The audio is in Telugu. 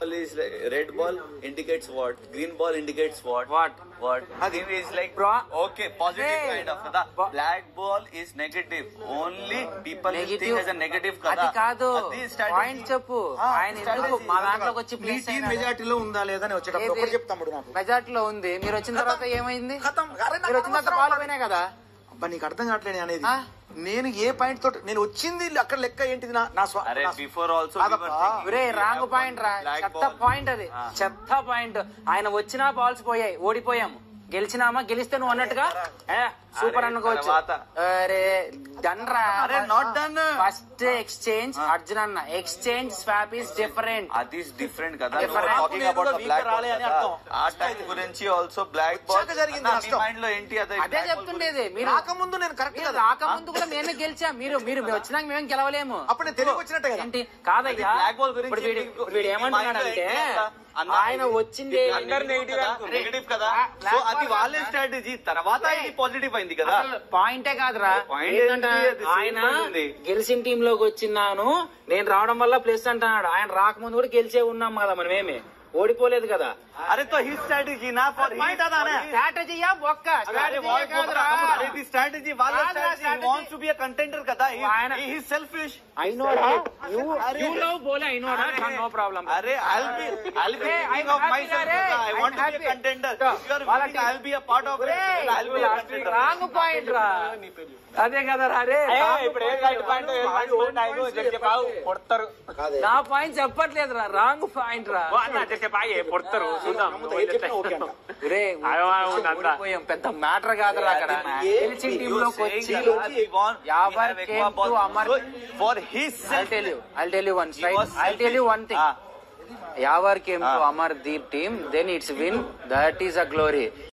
Ball is red ball indicates what green ball indicates what what what is like okay positive black ball is negative only people negative కదా? కాదు? పాయింట్ చెప్పు. ఆయన మా దాంట్లోకి వచ్చి ప్లీజ్ మెజారిటీ లో ఉందా లేదా వచ్చేటప్పుడు చెప్తాడు మెజార్టీ లో ఉంది. మీరు వచ్చిన తర్వాత ఏమైంది? మీరు వచ్చిన తర్వాత పాలు కదా. నీకు అర్థం కావట్లేదు అనేది. నేను ఏ పాయింట్ తోటి నేను వచ్చింది అక్కడ లెక్క ఏంటిది నా నా స్వ- అరే నా- బిఫోర్ ఆల్సో ఒరే రాంగ్ పాయింట్ రా. చెత్త. పాయింట్ అది. చెత్త పాయింట్ ఆయన వచ్చినా బాల్స్ పోయాయి ఓడిపోయాము. గెలిచినామా? గెలిస్తే నువ్వు అన్నట్టుగా? ఏ, సూపర్ అనుకోవచ్చు. అరే డన్ రా. అరే, not done. First exchange Arjun అన్న. ఎక్స్చేంజ్ స్వాప్ ఇస్ డిఫరెంట్ అది డిఫరెంట్ కదా. Talking about black. ఆ టైం గురించి ఆల్సో బ్లాక్ బాల్ జరిగింది. మైండ్లో ఏంటి అదే అదే చెప్తుండేది. మీరు రాకముందు నేను కరెక్ట్ కదా. రాకముందు కూడా మేమే గెలిచాం. మీరు మీరు వచ్చినాక మేమేం గెలవలేము. అప్పుడు నేను తెలివి వచ్చినట్టే కదా. ఏంటి? కాదయ్యా. black ball గురించి వీడు ఏమంటున్నాడంటే ఆయన వచ్చింది నెగిటివ్ నెగిటివ్ కదా. సో అది వాళ్ళే స్ట్రాటజీ తర్వాత ఇది పాజిటివ్ అయింది కదా? పాయింటే కాదురా. ఆయన. గెలిచిన టీమ్లోకి వచ్చినాను నేను రావడం వల్ల ప్లస్ అంటున్నాడు. ఆయన రాకముందు కూడా గెలిచే ఉన్నాం కదా మనమేమి? ఓడిపోలేదు కదా. అరే తో హీ స్ట్రాటజీ నా ఫర్. స్ట్రాటజీయా ఒక్క. ఇది స్ట్రాటజీ వాళ్ళ strategy. Wants to be a contender కదా. ఆయన- he selfish. You, you love bowler, I know that. No problem. అరే I'll be I'll be of myself. I want to be. A contender you are winning I'll be a part of it I'll be contender wrong point రా. అదే కదా రా ఇప్పుడు ఏం రైట్ పాయింట్ ఏం రైట్ పాయింట్ ఆయన చెప్పావు కొడతారు. నా పాయింట్ చెప్పట్లేదు రా. రాంగ్ పాయింట్ రా చూద్దాం. పెద్ద మ్యాటర్ అక్కడ. టీమ్ వచ్చి Yawar came to Amar for his I'll tell you. I'll tell you one